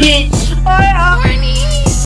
bitch.